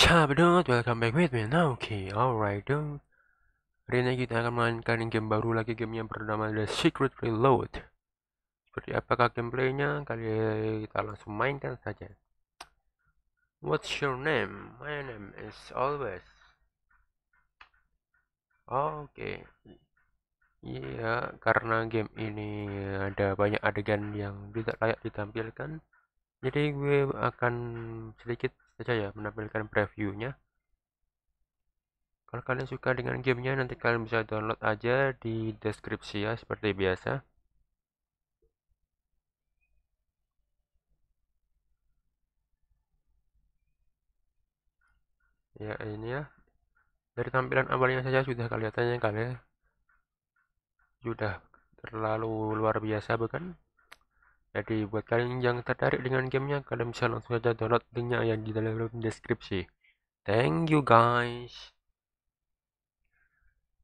Shabdot, welcome back with me now. Oke, alright dong. Hari ini kita akan mainkan game baru lagi, game yang bernama The Secret Reload. Seperti apakah gameplaynya? Kali kita langsung mainkan saja. What's your name? My name is Always. Oke. Iya, karena game ini ada banyak adegan yang tidak layak ditampilkan. Jadi gue akan sedikit saja ya menampilkan previewnya. Kalau kalian suka dengan gamenya nanti kalian bisa download aja di deskripsi ya seperti biasa. Ya ini ya. Dari tampilan awalnya saja sudah kelihatannya kalian sudah terlalu luar biasa bukan jadi buat kalian yang tertarik dengan gamenya, kalian bisa langsung saja download linknya yang di dalam deskripsi. Thank you guys.